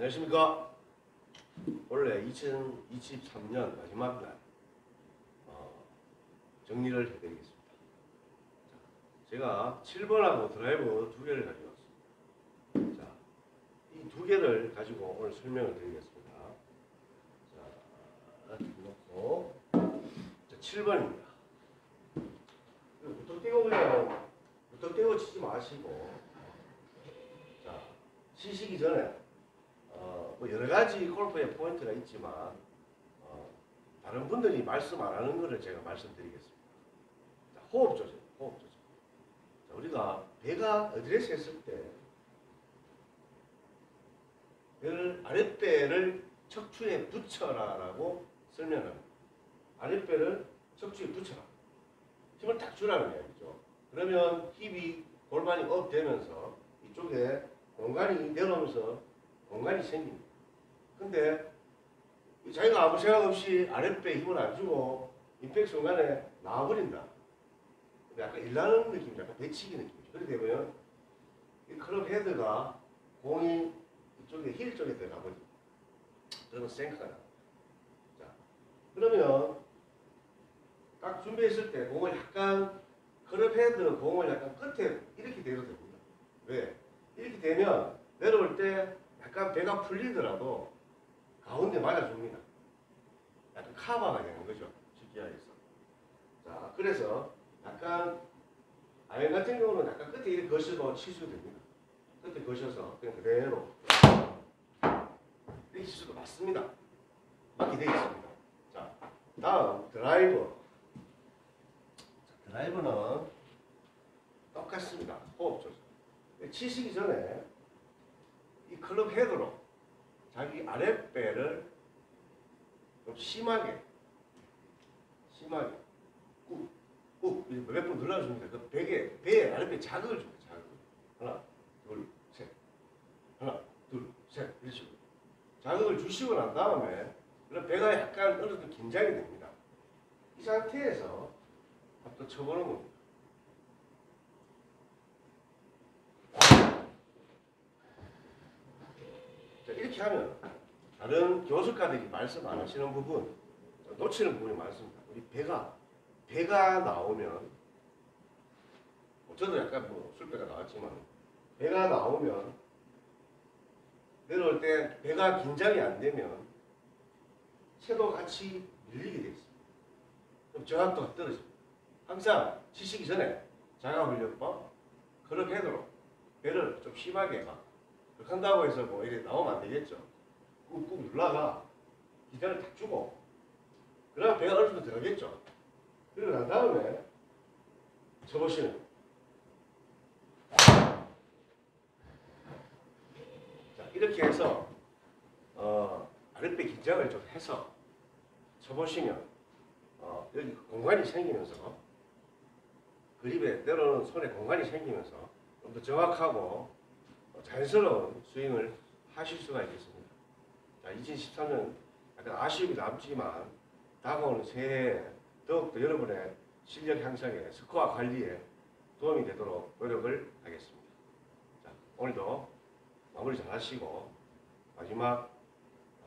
안녕하십니까. 원래 2023년 마지막 날 어, 정리를 해드리겠습니다. 자, 제가 7번하고 드라이브 두 개를 가지고 왔습니다. 자, 이 두 개를 가지고 오늘 설명을 드리겠습니다. 자, 놓고 자, 7번입니다. 무턱대고 그냥 무턱대고 치지 마시고 자, 치시기 전에 어, 뭐 여러 가지 골프의 포인트가 있지만 어, 다른 분들이 말씀 안 하는 것을 제가 말씀드리겠습니다. 자, 호흡 조절, 호흡 조절. 자, 우리가 배가 어드레스 했을 때 배를 아랫배를 척추에 붙여라라고 설명합니다. 아랫배를 척추에 붙여라. 힘을 딱 주라는 이야기죠. 그러면 힙이 골반이 up 되면서 이쪽에 공간이 내려오면서 공간이 생깁니다. 근데 자기가 아무 생각 없이 아랫배에 힘을 안 주고 임팩 순간에 나와버린다. 약간 일나는 느낌, 약간 배치기 느낌이죠. 그렇게 되면 이 클럽 헤드가 공이 이쪽에 힐 쪽에 들어가 버립니다. 그러면 생크가 나. 자, 그러면 딱 준비했을 때 공을 약간 클럽 헤드 공을 약간 끝에 이렇게 대도 됩니다. 왜? 이렇게 되면 내려올 때 약간 배가 풀리더라도 가운데 맞아줍니다. 약간 카바가 되는 거죠. 하겠어. 자, 그래서 약간 아이언 같은 경우는 약간 끝에 이렇게 거셔서 치셔도 됩니다. 끝에 거셔서 그냥 그대로 이렇게 치셔도 맞습니다. 맞게 되어 있습니다. 자, 다음 드라이버. 자, 드라이버는 똑같습니다. 호흡 조절. 치시기 전에 이 클럽 헤드로 자기 아랫배를 좀 심하게 심하게 꾹꾹 몇 번 눌러줍니다. 그 배에 아랫배 자극을 줍니다. 자극. 하나, 둘, 셋. 하나, 둘, 셋. 이런 식으로 자극을 주시고 난 다음에 그럼 배가 약간 어느 정도 긴장이 됩니다. 이 상태에서 한번 쳐보는 겁니다. 하면 다른 교수가들이 말씀 안 하시는 부분 놓치는 부분이 많습니다. 우리 배가 배가 나오면 뭐 저도 약간 뭐 술배가 나왔지만 배가 나오면 내려올 때 배가 긴장이 안 되면 채도 같이 밀리게 돼 있습니다. 그럼 저항도가 떨어집니다. 항상 치시기 전에 자가훈련법 그렇게 해도록 배를 좀 심하게 막 한다고 해서 뭐 이래 나오면 안 되겠죠. 꾹꾹 눌러가 기자를 탁 주고 그러면 배가 어느 정도 들어가겠죠. 그러고 난 다음에 거예요. 자 이렇게 해서 어, 아랫배 긴장을 좀 해서 쳐보시면 어, 여기 공간이 생기면서 그립에 때로는 손에 공간이 생기면서 좀 더 정확하고 자연스러운 스윙을 하실 수가 있겠습니다. 자, 2013년 약간 아쉬움이 남지만 다가오는 새해에 더욱더 여러분의 실력 향상에 스코어 관리에 도움이 되도록 노력을 하겠습니다. 자, 오늘도 마무리 잘 하시고 마지막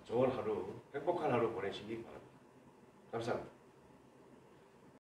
좋은 하루, 행복한 하루 보내시기 바랍니다. 감사합니다.